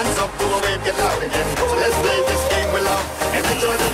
Hands up to wave, get again. So let's play this game with love and enjoy the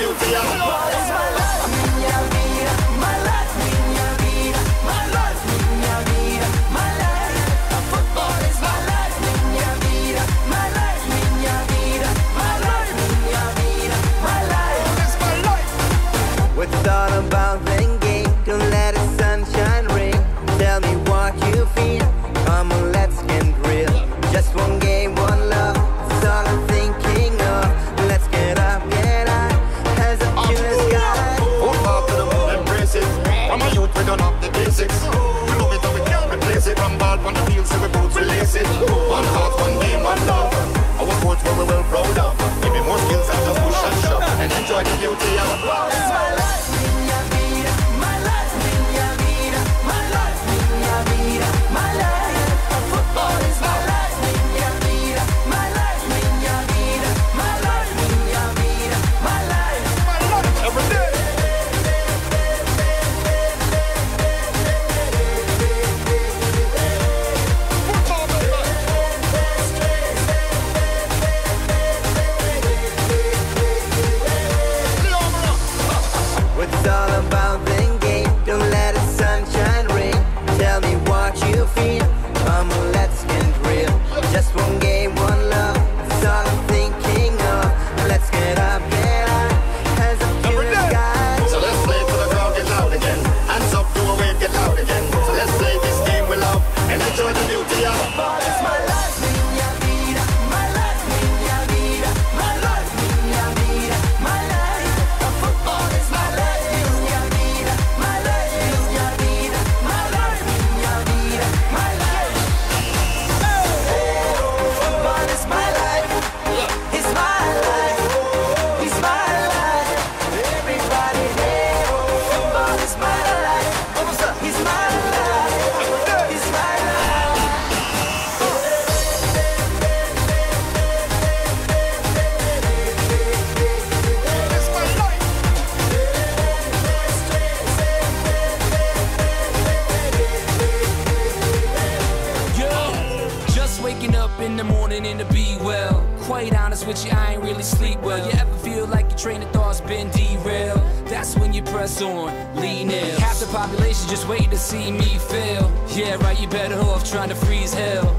up in the morning and to be well. Quite honest with you, I ain't really sleep well. You ever feel like your train of thought's been derailed? That's when you press on, lean in. Half the population just waiting to see me fail. Yeah, right, you better off trying to freeze hell.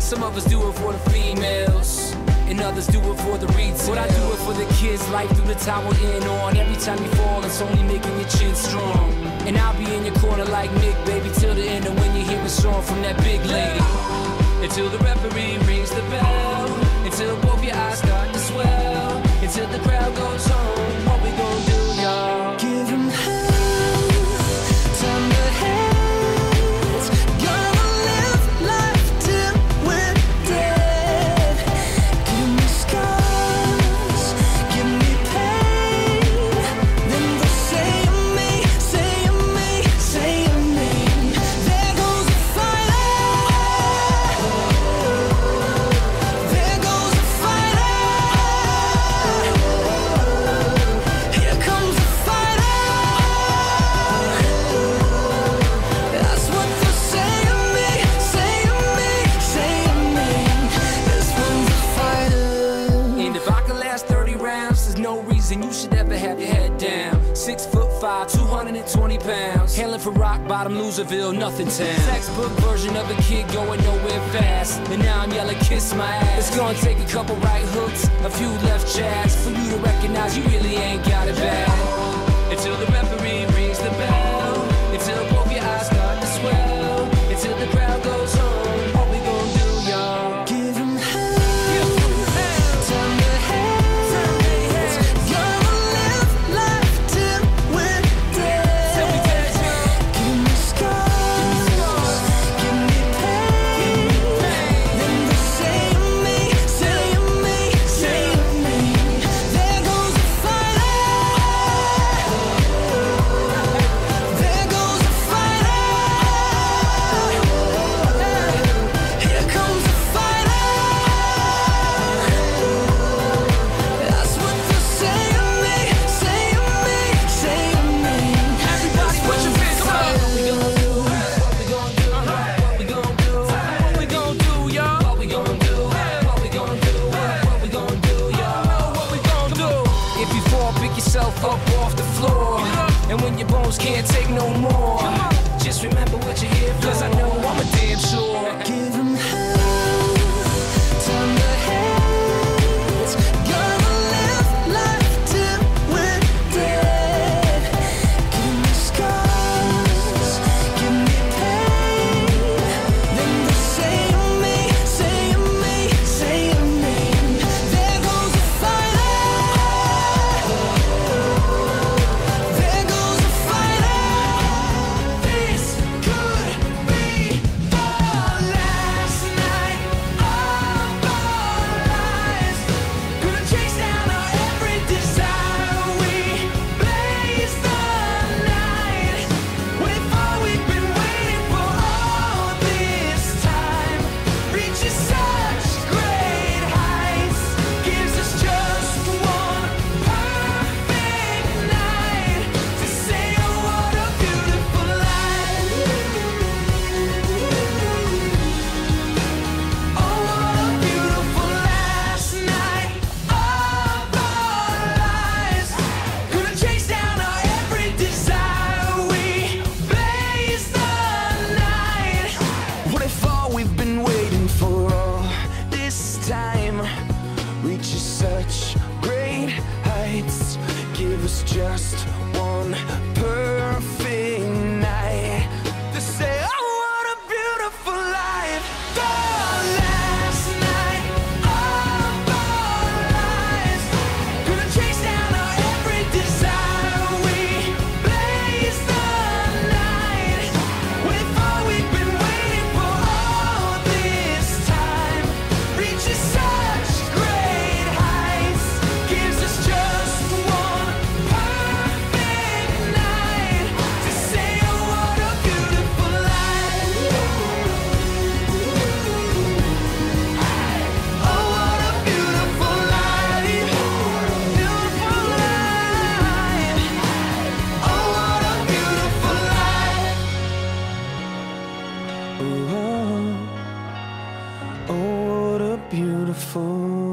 Some of us do it for the females and others do it for the retail. What I do it for the kids, life through the towel in on. Every time you fall, it's only making your chin strong. And I'll be in your corner like Mick, baby, till the end. And when you hear a song from that big lady until the referee rings the bell, until. 20 pounds. Hailing from rock bottom, Loserville, nothing town. Textbook version of a kid going nowhere fast. And now I'm yelling, kiss my ass. It's gonna take a couple right hooks, a few left jabs for you to recognize you really ain't got it bad. Until the referee rings the bell. And when your bones can't take no more, just remember what you're here for. Cause I know Oh, oh, oh what a beautiful